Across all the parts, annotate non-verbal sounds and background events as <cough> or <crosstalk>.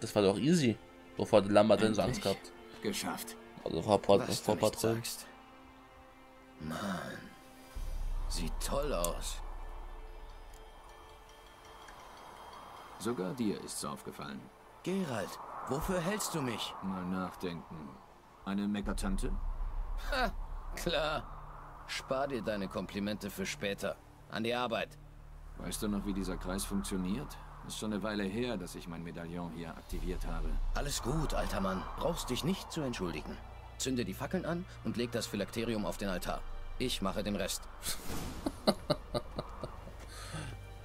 Das war doch easy. Bevor der Lambert denn so Angst gehabt. Geschafft. Also vor, Patrouillen. Mann. Sieht toll aus. Sogar dir ist's aufgefallen. Gerald, wofür hältst du mich? Mal nachdenken. Eine Meckertante? Ha, klar. Spar dir deine Komplimente für später. An die Arbeit. Weißt du noch, wie dieser Kreis funktioniert? Ist schon eine Weile her, dass ich mein Medaillon hier aktiviert habe. Alles gut, alter Mann. Brauchst dich nicht zu entschuldigen. Zünde die Fackeln an und leg das Phylakterium auf den Altar. Ich mache den Rest. <laughs>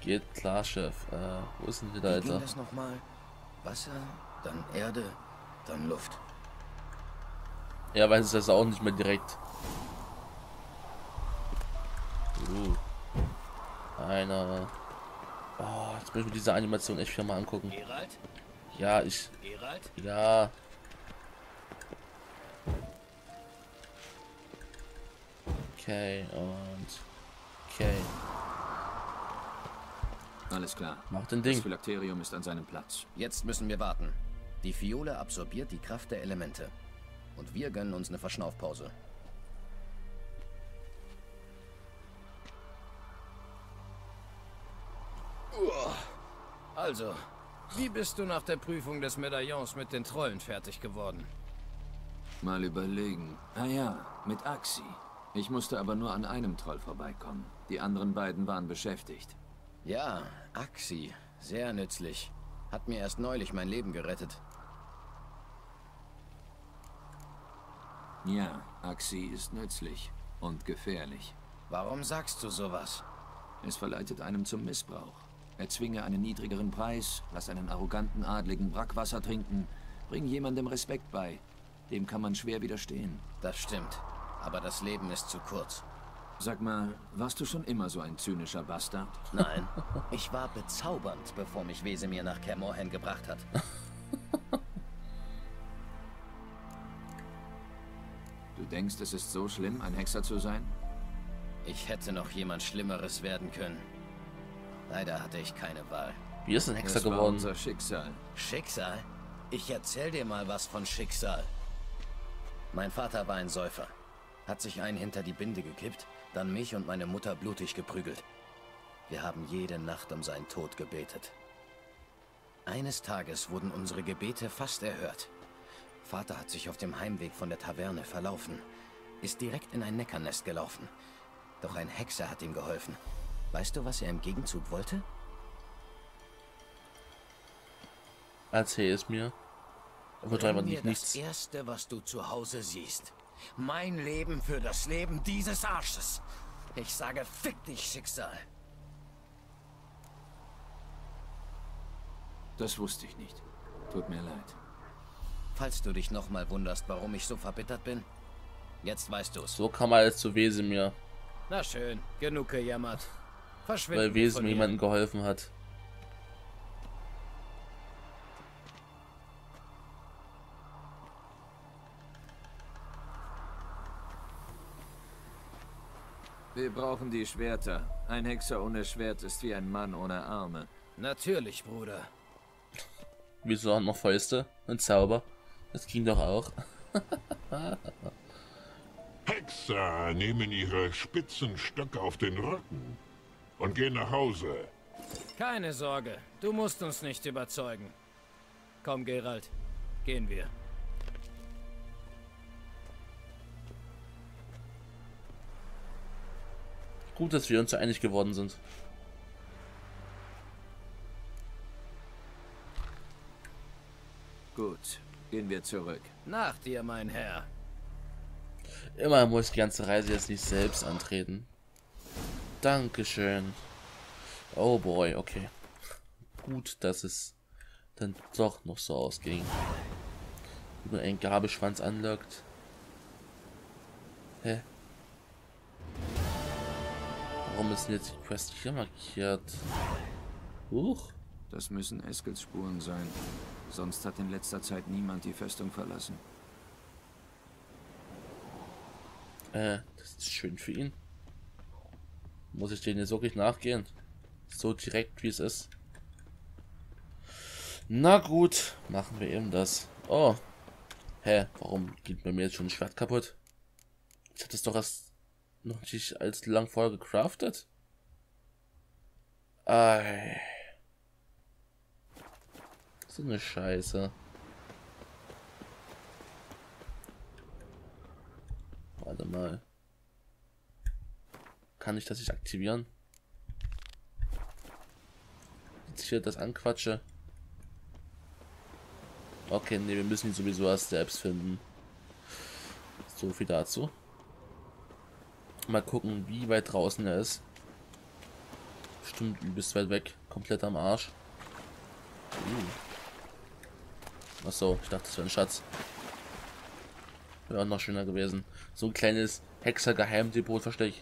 Geht klar, Chef. Äh, wo ist denn wieder, Wie Alter? ging das nochmal? Wasser, dann Erde, dann Luft. Er weiß es jetzt auch nicht mehr direkt. Uh. Einer. Oh, jetzt muss ich mir diese Animation echt wieder mal angucken. Gerald? Ja, ich. Gerald? Ja. Okay, und. Okay. Alles klar. Mach den Das Ding. Phylakterium ist an seinem Platz. Jetzt müssen wir warten. Die Fiole absorbiert die Kraft der Elemente. Und wir gönnen uns eine Verschnaufpause. Also, wie bist du nach der Prüfung des Medaillons mit den Trollen fertig geworden? Mal überlegen. Ah ja, mit Axi. Ich musste aber nur an einem Troll vorbeikommen. Die anderen beiden waren beschäftigt. Ja, Axi. Sehr nützlich. Hat mir erst neulich mein Leben gerettet. Ja, Axi ist nützlich und gefährlich. Warum sagst du sowas? Es verleitet einem zum Missbrauch. Erzwinge einen niedrigeren Preis, lass einen arroganten Adligen Brackwasser trinken, bring jemandem Respekt bei. Dem kann man schwer widerstehen. Das stimmt. Aber das Leben ist zu kurz. Sag mal, warst du schon immer so ein zynischer Bastard? Nein, <laughs> ich war bezaubernd, bevor mich Wesemir nach Kermorhen gebracht hat. <laughs> Du denkst, es ist so schlimm, ein Hexer zu sein? Ich hätte noch jemand Schlimmeres werden können. Leider hatte ich keine Wahl. Wie ist ein Hexer war geworden? unser Schicksal. Schicksal? Ich erzähl dir mal was von Schicksal. Mein Vater war ein Säufer. Hat sich einen hinter die Binde gekippt, dann mich und meine Mutter blutig geprügelt. Wir haben jede Nacht um seinen Tod gebetet. Eines Tages wurden unsere Gebete fast erhört. Vater hat sich auf dem Heimweg von der Taverne verlaufen, ist direkt in ein Neckernest gelaufen. Doch ein Hexer hat ihm geholfen. Weißt du, was er im Gegenzug wollte? Erzähl es mir. Er mir nicht nichts. Das erste, was du zu Hause siehst. Mein Leben für das Leben dieses Arsches. Ich sage, fick dich, Schicksal. Das wusste ich nicht. Tut mir leid. Falls du dich nochmal wunderst, warum ich so verbittert bin, jetzt weißt du's. So kam er jetzt zu Wesemir, Na schön, genug gejammert. Verschwinde weil Wesemir jemandem geholfen hat. Wir brauchen die Schwerter. Ein Hexer ohne Schwert ist wie ein Mann ohne Arme. Natürlich, Bruder. Wieso auch noch Fäuste und Zauber? Das ging doch auch. <laughs> Hexer nehmen ihre spitzen Stöcke auf den Rücken und gehen nach Hause. Keine Sorge, du musst uns nicht überzeugen. Komm, Gerald, gehen wir. Gut, dass wir uns so einig geworden sind. Gut, gehen wir zurück. Nach dir, mein Herr. Immer muss ich die ganze Reise jetzt nicht selbst antreten. Dankeschön. Oh boy, okay. Gut, dass es dann doch noch so ausging. Über einen Gabelschwanz anlockt. Hä? Warum ist denn jetzt die Quest hier markiert? Huch. Das müssen Eskels Spuren sein. Sonst hat in letzter Zeit niemand die Festung verlassen. Äh, das ist schön für ihn. Muss ich denen jetzt wirklich nachgehen? So direkt wie es ist. Na gut, machen wir eben das. Oh. Hä, warum geht bei mir jetzt schon ein Schwert kaputt? Ich hatte es doch erst noch nicht als lang vorher gecraftet. Ei. So eine Scheiße. Warte mal. Kann ich das nicht aktivieren? Jetzt hier das anquatsche. Okay, ne, wir müssen ihn sowieso erst selbst finden. So viel dazu. Mal gucken, wie weit draußen er ist. Bestimmt übelst weit weg. Komplett am Arsch. Uh. Achso, ich dachte, das wäre ein Schatz. Wäre auch noch schöner gewesen. So ein kleines Hexer-Geheimdepot verstehe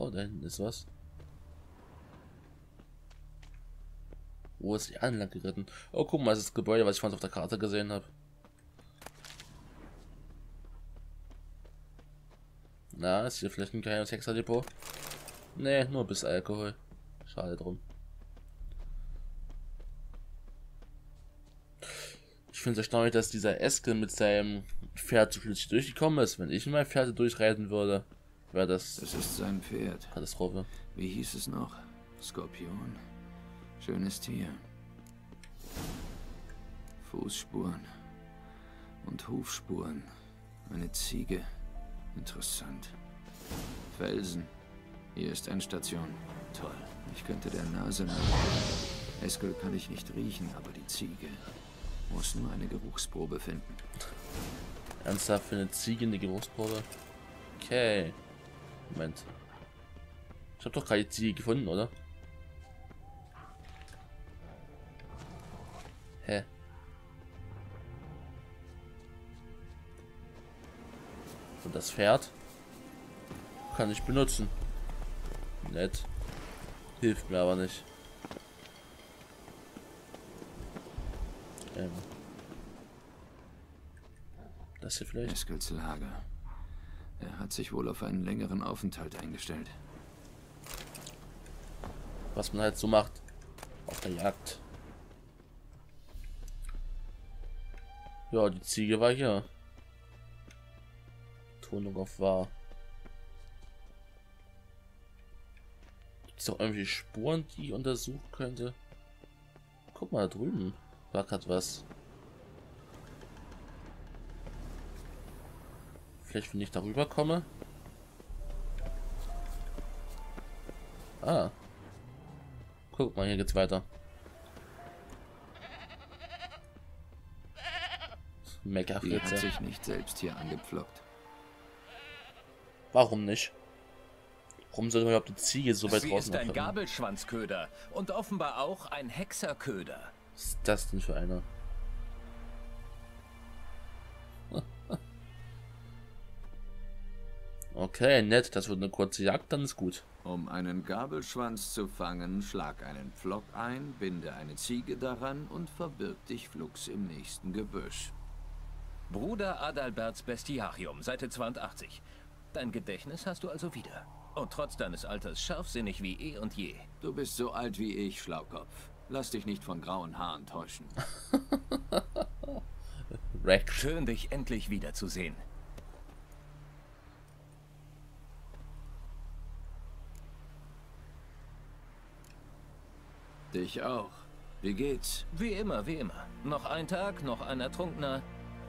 Oh, da hinten ist was. Wo ist die Anlage geritten? Oh, guck mal, das ist das Gebäude, was ich vorhin auf der Karte gesehen habe. Na, ist hier vielleicht ein geheimes Hexerdepot? Nee, nur bis Alkohol. Schade drum. Ich finde es erstaunlich, dass dieser Eskel mit seinem Pferd so schlüssig durchgekommen ist. Wenn ich in mein Pferd durchreiten würde, wäre das. Das ist sein Pferd. Katastrophe. Wie hieß es noch? Skorpion. Schönes Tier. Fußspuren und Hufspuren. Eine Ziege. Interessant. Felsen. Hier ist Endstation. Toll. Ich könnte der Nase nach. Eskel kann ich nicht riechen, aber die Ziege muss nur eine Geruchsprobe finden. Ernsthaft für eine Ziege eine Geruchsprobe? Okay. Moment. Ich habe doch keine Ziege gefunden, oder? Hä? Und das Pferd kann ich benutzen. Nett. Hilft mir aber nicht. Ähm. Das hier vielleicht? Eskels Lager. Er hat sich wohl auf einen längeren Aufenthalt eingestellt. Was man halt so macht. Auf der Jagd. Ja, die Ziege war hier. Tonung auf wahr. Gibt es auch irgendwie Spuren, die ich untersuchen könnte? Guck mal da drüben. War gerade was. Vielleicht, wenn ich darüber komme. Ah. Guck mal, hier geht's weiter. Mega Die hat sich nicht selbst hier angepflockt. Warum nicht? Warum soll überhaupt die Ziege so weit Sie draußen ist ein? Gabelschwanzköder und offenbar auch ein Hexerköder. Was ist das denn für einer? Okay, nett. Das wird eine kurze Jagd, dann ist gut. Um einen Gabelschwanz zu fangen, schlag einen Pflock ein, binde eine Ziege daran und verbirg dich flugs im nächsten Gebüsch. Bruder Adalberts Bestiarium, Seite 82. Dein Gedächtnis hast du also wieder. Und trotz deines Alters scharfsinnig wie eh und je. Du bist so alt wie ich, Schlaukopf. Lass dich nicht von grauen Haaren täuschen. <laughs> Wreck. Schön, dich endlich wiederzusehen. Dich auch. Wie geht's? Wie immer, wie immer. Noch ein Tag, noch ein Ertrunkener.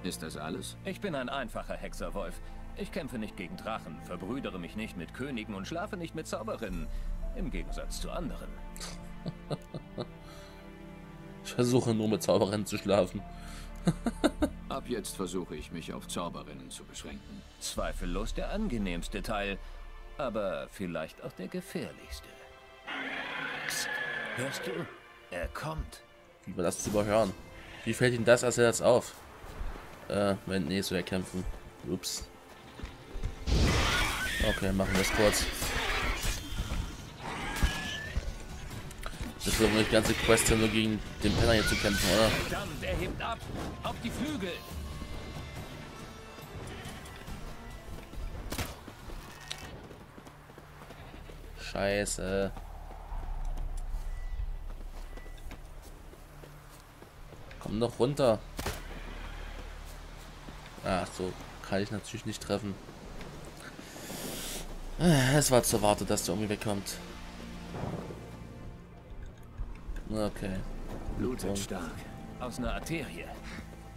Ist das alles? Ich bin ein einfacher Hexerwolf. Ich kämpfe nicht gegen Drachen, verbrüdere mich nicht mit Königen und schlafe nicht mit Zauberinnen. Im Gegensatz zu anderen. <laughs> Ich versuche nur mit Zauberinnen zu schlafen. <laughs> Ab jetzt versuche ich mich auf Zauberinnen zu beschränken. Zweifellos der angenehmste Teil, aber vielleicht auch der gefährlichste. Hörst du? Er kommt. Wie war das zu überhören? Wie fällt Ihnen das als erstes auf? Äh, wenn nee, so erkämpfen. Ups. Okay, machen wir es kurz. Das ist doch nicht die ganze Quest nur gegen den Penner hier zu kämpfen, oder? Verdammt, er hebt ab! Auf die Flügel! Scheiße. Komm noch runter. Ach so, kann ich natürlich nicht treffen. Äh, es war zu erwarten, dass der irgendwie wegkommt. Okay. Blutet stark. Aus einer Arterie.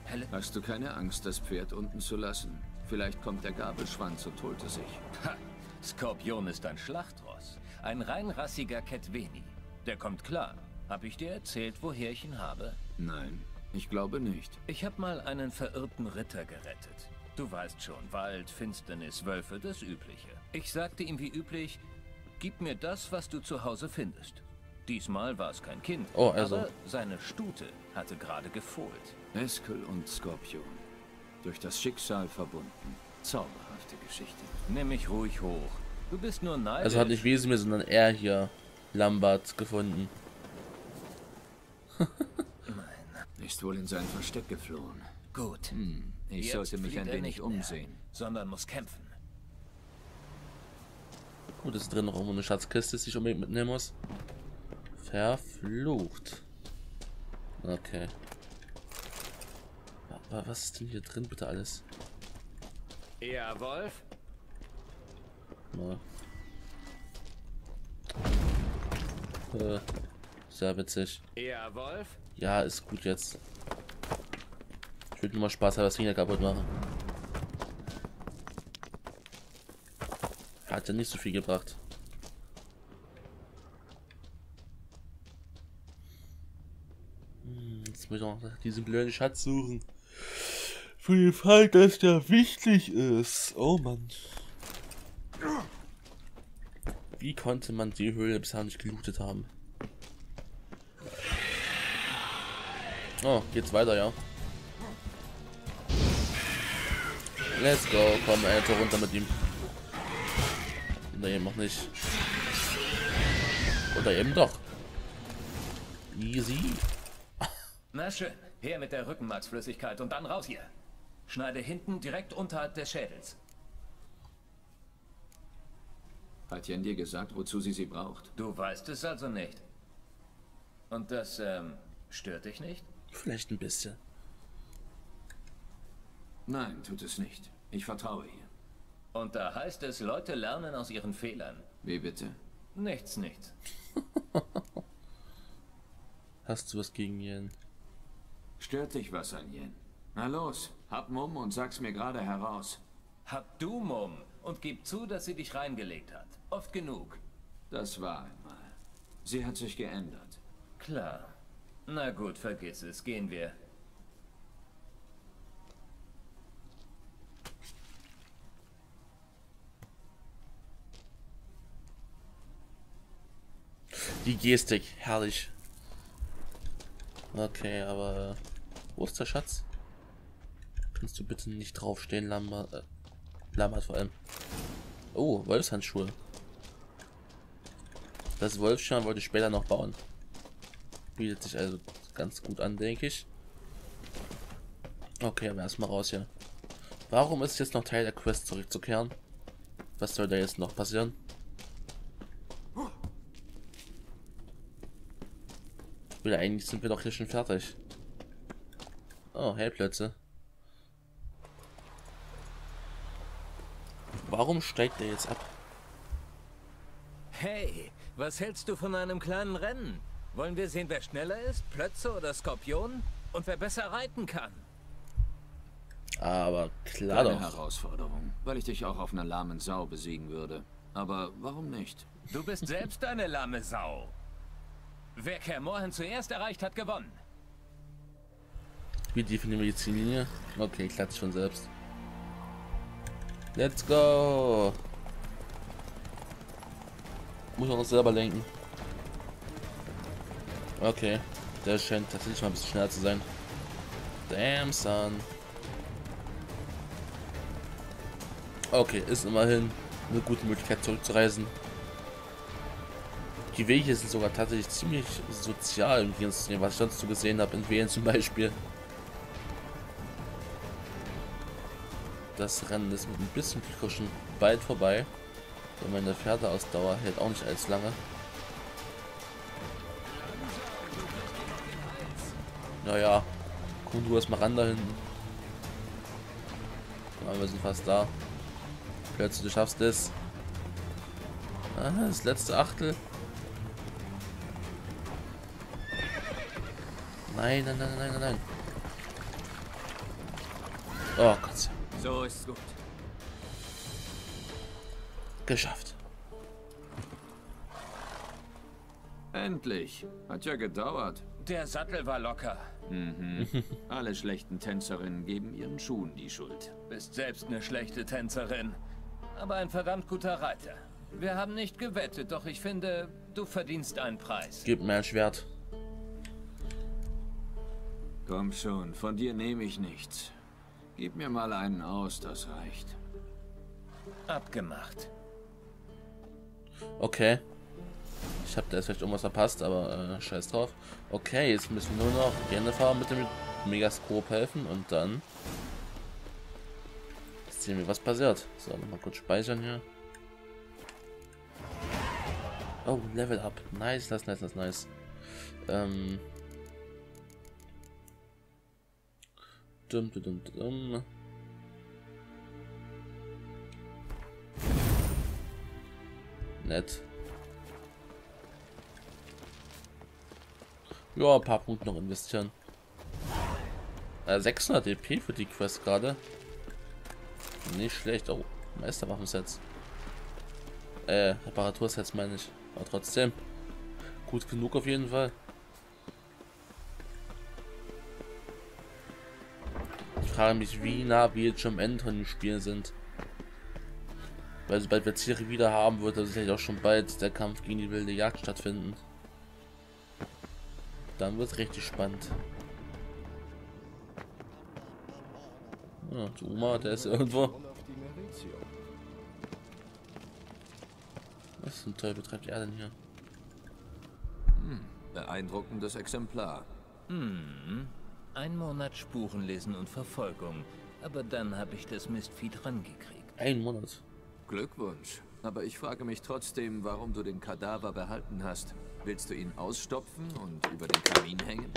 Helle Hast du keine Angst, das Pferd unten zu lassen? Vielleicht kommt der Gabelschwanz und holt es sich. Ha! Skorpion ist ein Schlachtross. Ein reinrassiger Ketveni. Der kommt klar. Hab ich dir erzählt, woher ich ihn habe? Nein, ich glaube nicht. Ich habe mal einen verirrten Ritter gerettet. Du weißt schon, Wald, Finsternis, Wölfe, das Übliche. Ich sagte ihm wie üblich, gib mir das, was du zu Hause findest. Diesmal war es kein Kind, Oh, also- aber seine Stute hatte gerade gefohlt. Eskel und Skorpion. Durch das Schicksal verbunden. Zauberhafte Geschichte. Nimm mich ruhig hoch. Du bist nur neidisch. Also hat nicht Wesemir, sondern er hier Lambert gefunden. Ist wohl in sein Versteck geflohen. Gut. Ich Jetzt sollte mich ein wenig nicht mehr, umsehen. Sondern muss kämpfen. Gut, ist drin noch irgendwo eine Schatzkiste, die ich unbedingt mitnehmen muss. Verflucht. Okay. Aber was ist denn hier drin bitte alles? Ja, Wolf? Na. Äh, sehr witzig. Ja, Wolf? Ja, ist gut jetzt. Ich würde nur mal Spaß haben, das Finger kaputt machen. Hat ja nicht so viel gebracht. Hm, Jetzt muss ich noch nach diesem blöden Schatz suchen. Für den Fall, dass der wichtig ist. Oh Mann. Wie konnte man die Höhle bisher nicht gelootet haben? Oh, geht's weiter, ja. Let's go. Komm, Alter, runter mit ihm. Eben noch nicht. Oder eben doch. Easy. Na schön. Her mit der Rückenmarksflüssigkeit und dann raus hier. Schneide hinten direkt unterhalb des Schädels. Hat Jen dir gesagt, wozu sie sie braucht? Du weißt es also nicht. Und das, ähm, stört dich nicht? Vielleicht ein bisschen. Nein, tut es nicht. Ich vertraue ihr. Und da heißt es, Leute lernen aus ihren Fehlern. Wie bitte? Nichts, nichts. <laughs> Hast du was gegen ihn? Stört dich was an Jen? Na los, hab Mumm und sag's mir gerade heraus. Hab du Mumm und gib zu, dass sie dich reingelegt hat. Oft genug. Das war einmal. Sie hat sich geändert. Klar. Na gut, vergiss es. Gehen wir. Die Gestik, herrlich. Okay, aber wo ist der Schatz? Kannst du bitte nicht draufstehen, Lambert? Äh, Lambert vor allem. Oh, Wolfshandschuhe. Das Wolfschan wollte ich später noch bauen. Bietet sich also ganz gut an, denke ich. Okay, aber erstmal raus hier. Warum ist jetzt noch Teil der Quest zurückzukehren? Was soll da jetzt noch passieren? Will eigentlich sind wir doch hier schon fertig. Oh, Hellplätze. Warum steigt der jetzt ab? Hey, was hältst du von einem kleinen Rennen? Wollen wir sehen, wer schneller ist? Plötze oder Skorpion? Und wer besser reiten kann? Aber klar Eine doch. Herausforderung, weil ich dich auch auf einer lahmen Sau besiegen würde. Aber warum nicht? Du bist selbst eine lahme Sau. Wer Kermorhen zuerst erreicht, hat gewonnen. Wie tief in die Medizinlinie? Okay, klatsch schon selbst. Let's go! Muss auch noch selber lenken. Okay, der scheint tatsächlich mal ein bisschen schneller zu sein. Damn, son. Okay, ist immerhin eine gute Möglichkeit zurückzureisen. Die Wege sind sogar tatsächlich ziemlich sozial im Gegensatz zu dem, was ich sonst so gesehen habe, in Wien zum Beispiel. Das Rennen ist mit ein bisschen Glück bald vorbei. Und meine Pferdeausdauer hält auch nicht allzu lange. Naja, Und du erstmal ran da hinten. Ja, wir sind fast da. Plötzlich, du schaffst es. Ah, das letzte Achtel. Nein, nein, nein, nein, nein, nein. Oh Gott. So ist gut. Geschafft. Endlich. Hat ja gedauert. Der Sattel war locker. Alle schlechten Tänzerinnen geben ihren Schuhen die Schuld. Bist selbst eine schlechte Tänzerin. Aber ein verdammt guter Reiter. Wir haben nicht gewettet, doch ich finde, du verdienst einen Preis. Gib mir ein Schwert. Komm schon, von dir nehme ich nichts. Gib mir mal einen aus, das reicht. Abgemacht. Okay. Ich habe da jetzt vielleicht irgendwas verpasst, aber äh, scheiß drauf. Okay, jetzt müssen wir nur noch Jennifer mit dem Megaskop helfen und dann sehen wir, was passiert. So, nochmal kurz speichern hier. Oh, Level Up. Nice, das nice, das nice. Ähm. Dum, dum, dum, dum. Nett. Ja, ein paar Punkte noch investieren. Äh, 600 EP für die Quest gerade. Nicht schlecht. Oh, Meisterwaffensets. Äh, Reparatursets meine ich. Aber trotzdem. Gut genug auf jeden Fall. Ich frage mich, wie nah wir jetzt schon am Ende von dem Spiel sind. Weil sobald wir Tiere wieder haben, wird dann sicherlich auch schon bald der Kampf gegen die wilde Jagd stattfinden. Dann wird es richtig spannend. Ja, die Oma, der ist irgendwo. Was zum Teufel betreibt er denn hier? Beeindruckendes Exemplar. Ein Monat Spurenlesen und Verfolgung. Aber dann habe ich das Mistvieh rangekriegt. Ein Monat. Glückwunsch. Aber ich frage mich trotzdem, warum du den Kadaver behalten hast. Willst du ihn ausstopfen und über den Kamin hängen?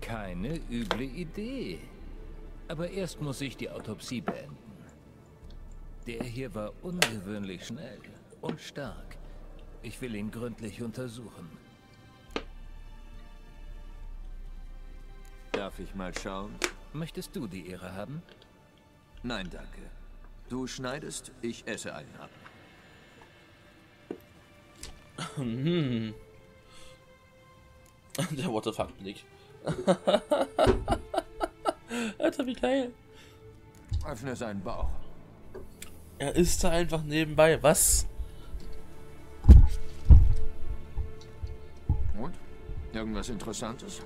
Keine üble Idee. Aber erst muss ich die Autopsie beenden. Der hier war ungewöhnlich schnell und stark. Ich will ihn gründlich untersuchen. Darf ich mal schauen? Möchtest du die Ehre haben? Nein, danke. Du schneidest, ich esse einen ab. Der What the fuck Blick. <laughs> Alter, wie geil. Öffne seinen Bauch. Er ist da einfach nebenbei. Was? Und? Irgendwas Interessantes?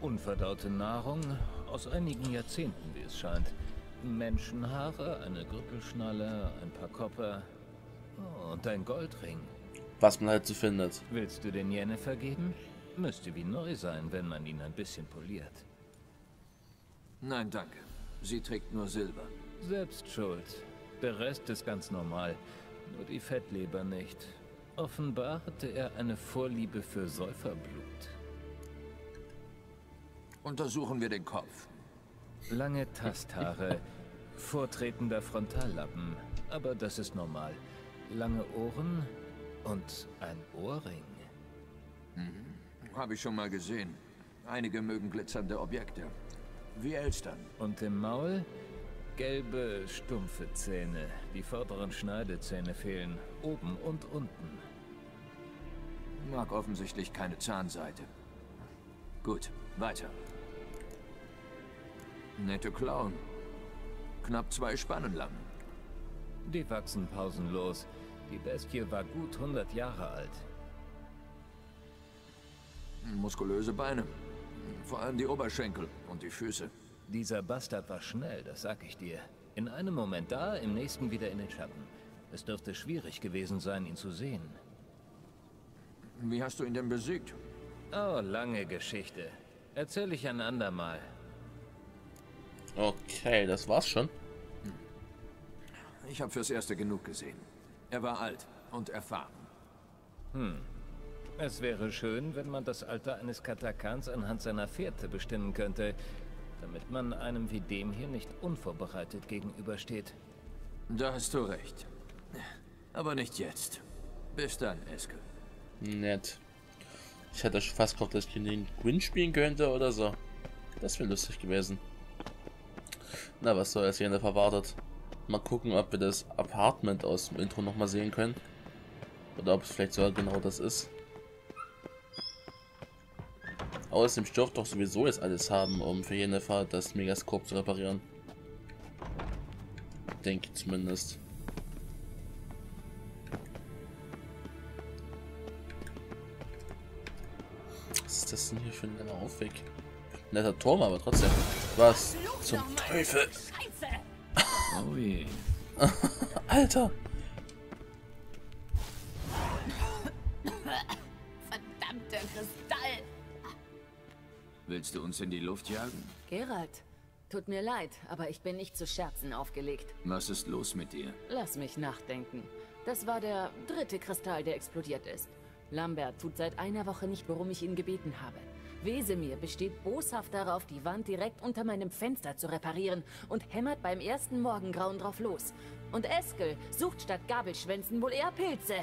Unverdaute Nahrung aus einigen Jahrzehnten, wie es scheint. Menschenhaare, eine Gürtelschnalle, ein paar Kopper oh, und ein Goldring. Was man halt so findet. Willst du den Jennifer geben? Müsste wie neu sein, wenn man ihn ein bisschen poliert. Nein, danke. Sie trägt nur Silber. Selbst schuld. Der Rest ist ganz normal. Nur die Fettleber nicht. Offenbar hatte er eine Vorliebe für Säuferblut. Untersuchen wir den Kopf. Lange Tasthaare, vortretender Frontallappen, aber das ist normal. Lange Ohren und ein Ohrring. Habe ich schon mal gesehen. Einige mögen glitzernde Objekte. Wie Elstern. Und im Maul gelbe, stumpfe Zähne. Die vorderen Schneidezähne fehlen, oben und unten. Mag offensichtlich keine Zahnseite. Gut, weiter. Nette Clown. Knapp zwei Spannen lang. Die wachsen pausenlos. Die Bestie war gut 100 Jahre alt. Muskulöse Beine. Vor allem die Oberschenkel und die Füße. Dieser Bastard war schnell, das sag ich dir. In einem Moment da, im nächsten wieder in den Schatten. Es dürfte schwierig gewesen sein, ihn zu sehen. Wie hast du ihn denn besiegt? Oh, lange Geschichte. Erzähl ich ein andermal. Okay, das war's schon. Ich habe fürs Erste genug gesehen. Er war alt und erfahren. Es wäre schön, wenn man das Alter eines Katakans anhand seiner Fährte bestimmen könnte, damit man einem wie dem hier nicht unvorbereitet gegenübersteht. Da hast du recht. Aber nicht jetzt. Bis dann, Eskel. Nett. Ich hätte schon fast gehofft, dass ich den Gwyn spielen könnte oder so. Das wäre lustig gewesen. Na, was soll es hier verwartet? Mal gucken, ob wir das Apartment aus dem Intro nochmal sehen können. Oder ob es vielleicht sogar genau das ist. Außerdem dürfte doch sowieso jetzt alles haben, um für jene Fall das Megaskop zu reparieren. Denke ich zumindest. Was ist das denn hier für ein langer Aufweg? Netter Turm, aber trotzdem. Was zum Teufel? Oh <laughs> je. Alter! Verdammter Kristall! Willst du uns in die Luft jagen? Gerald, tut mir leid, aber ich bin nicht zu Scherzen aufgelegt. Was ist los mit dir? Lass mich nachdenken. Das war der dritte Kristall, der explodiert ist. Lambert tut seit einer Woche nicht, worum ich ihn gebeten habe. Wesemir besteht boshaft darauf, die Wand direkt unter meinem Fenster zu reparieren und hämmert beim ersten Morgengrauen drauf los. Und Eskel sucht statt Gabelschwänzen wohl eher Pilze.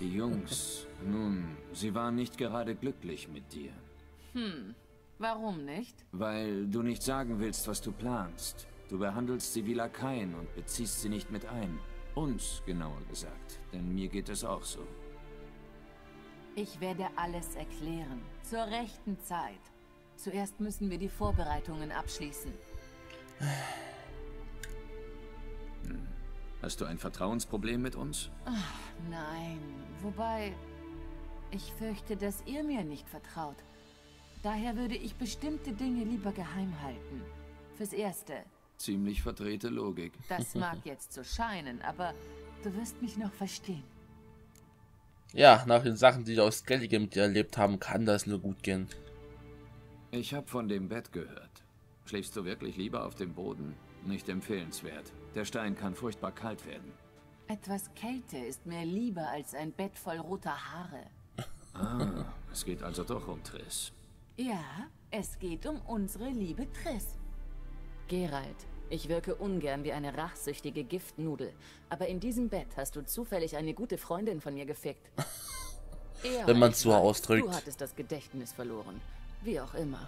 Die Jungs, nun, sie waren nicht gerade glücklich mit dir. Warum nicht? Weil du nicht sagen willst, was du planst. Du behandelst sie wie Lakaien und beziehst sie nicht mit ein. Uns, genauer gesagt. Denn mir geht es auch so. Ich werde alles erklären. Zur rechten Zeit. Zuerst müssen wir die Vorbereitungen abschließen. Hast du ein Vertrauensproblem mit uns? Nein, wobei ich fürchte, dass ihr mir nicht vertraut. Daher würde ich bestimmte Dinge lieber geheim halten. Fürs Erste, Ziemlich verdrehte Logik. das mag jetzt so scheinen, aber du wirst mich noch verstehen. Ja, nach den Sachen, die wir aus Skellige mit dir erlebt haben, kann das nur gut gehen. Ich habe von dem Bett gehört. Schläfst du wirklich lieber auf dem Boden? Nicht empfehlenswert. Der Stein kann furchtbar kalt werden. Etwas Kälte ist mir lieber als ein Bett voll roter Haare. Ah, es geht also doch um Triss. Ja, es geht um unsere liebe Triss. Gerald, ich wirke ungern wie eine rachsüchtige Giftnudel, aber in diesem Bett hast du zufällig eine gute Freundin von mir gefickt. <laughs> Ja, Wenn man's ich so ausdrückt. Du hattest das Gedächtnis verloren. Wie auch immer.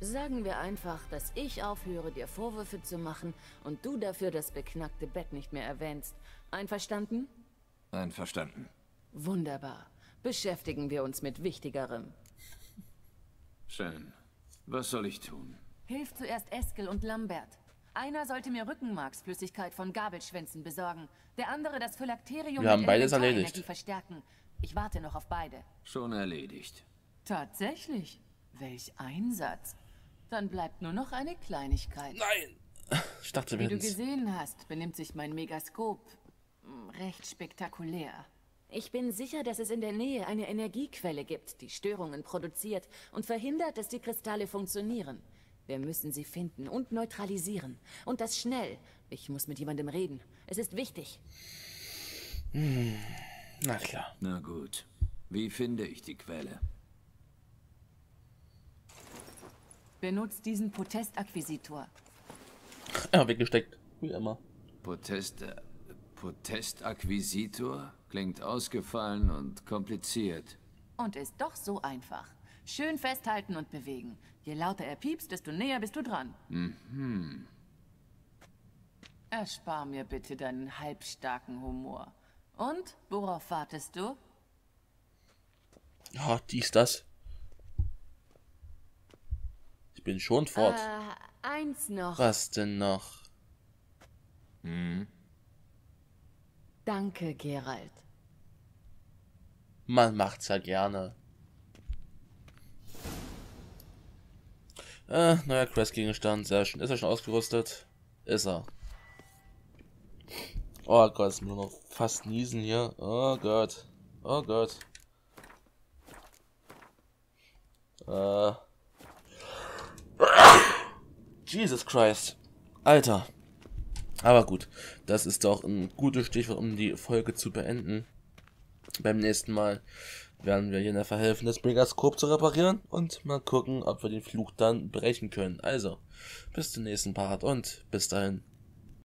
Sagen wir einfach, dass ich aufhöre, dir Vorwürfe zu machen und du dafür das beknackte Bett nicht mehr erwähnst. Einverstanden? Einverstanden. Wunderbar. Beschäftigen wir uns mit Wichtigerem. Schön. Was soll ich tun? Hilf zuerst Eskel und Lambert. Einer sollte mir Rückenmarksflüssigkeit von Gabelschwänzen besorgen. Der andere das Phylakterium Wir haben beides erledigt. verstärken. Ich warte noch auf beide. Schon erledigt. Tatsächlich? Welch Einsatz. Dann bleibt nur noch eine Kleinigkeit. Nein! <laughs> Ich dachte, Wie du gesehen hast, benimmt sich mein Megaskop mm, recht spektakulär. Ich bin sicher, dass es in der Nähe eine Energiequelle gibt, die Störungen produziert und verhindert, dass die Kristalle funktionieren. Wir müssen sie finden und neutralisieren. Und das schnell. Ich muss mit jemandem reden. Es ist wichtig. Na klar. Na gut. Wie finde ich die Quelle? Benutzt diesen Protestakquisitor. <laughs> Ja, weggesteckt. Wie immer. Protest... Protestakquisitor? Klingt ausgefallen und kompliziert. Und ist doch so einfach. Schön festhalten und bewegen. Je lauter er piepst, desto näher bist du dran. Mhm. Erspar mir bitte deinen halbstarken Humor. Und, worauf wartest du? Ja, dies, das. Ich bin schon fort. Äh, eins noch. Was denn noch? Danke, Gerald. Man macht's ja gerne. Äh, neuer Questgegenstand, sehr schön. Ist er schon ausgerüstet? Ist er. Oh Gott, es muss noch fast niesen hier. Oh Gott. Oh Gott. Äh. Jesus Christ. Alter. Aber gut, das ist doch ein gutes Stichwort, um die Folge zu beenden. Beim nächsten Mal werden wir Jennifer helfen, das Megaskop zu reparieren und mal gucken, ob wir den Fluch dann brechen können. Also, bis zum nächsten Part und bis dahin.